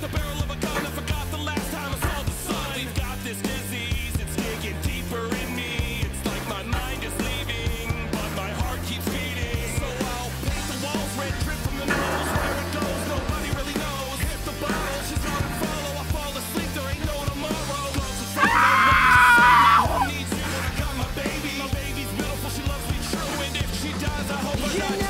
the barrel of a gun. I forgot the last time I saw the sun. We've got this disease, it's digging deeper in me. It's like my mind is leaving, but my heart keeps beating. So I'll paint the walls red, drip from the nose. Where it goes, nobody really knows. Hit the bottle, she's gonna follow. I fall asleep, there ain't no tomorrow. Needs you, I got my baby. My baby's beautiful, she loves me true. And if she dies, I hope I die.